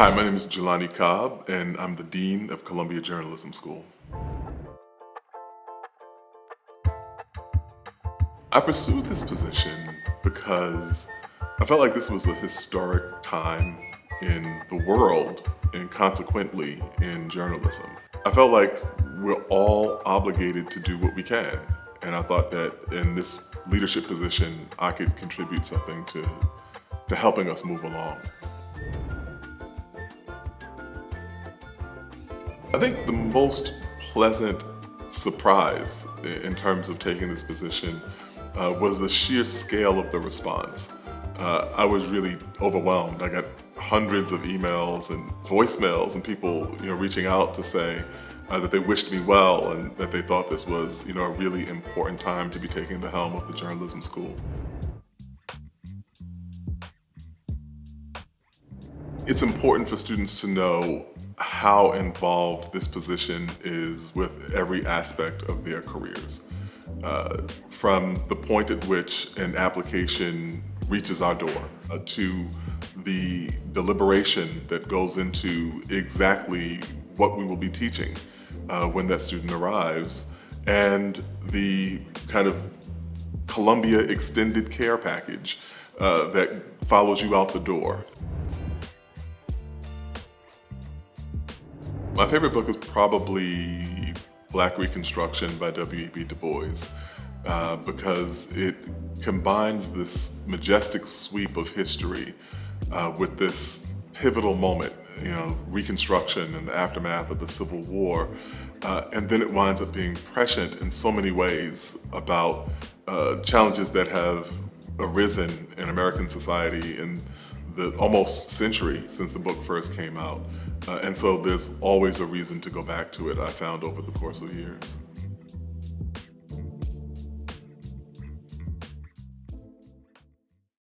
Hi, my name is Jelani Cobb, and I'm the Dean of Columbia Journalism School. I pursued this position because I felt like this was a historic time in the world and consequently in journalism. I felt like we're all obligated to do what we can. And I thought that in this leadership position, I could contribute something to, to helping us move along. I think the most pleasant surprise in terms of taking this position uh, was the sheer scale of the response. Uh, I was really overwhelmed. I got hundreds of emails and voicemails and people you know, reaching out to say uh, that they wished me well and that they thought this was you know, a really important time to be taking the helm of the journalism school. It's important for students to know how involved this position is with every aspect of their careers. Uh, from the point at which an application reaches our door uh, to the deliberation that goes into exactly what we will be teaching uh, when that student arrives and the kind of Columbia extended care package uh, that follows you out the door. My favorite book is probably Black Reconstruction by W.E.B. Du Bois uh, because it combines this majestic sweep of history uh, with this pivotal moment, you know, Reconstruction and the aftermath of the Civil War. Uh, and then it winds up being prescient in so many ways about uh, challenges that have arisen in American society in the almost century since the book first came out. Uh, and so there's always a reason to go back to it, I found over the course of years.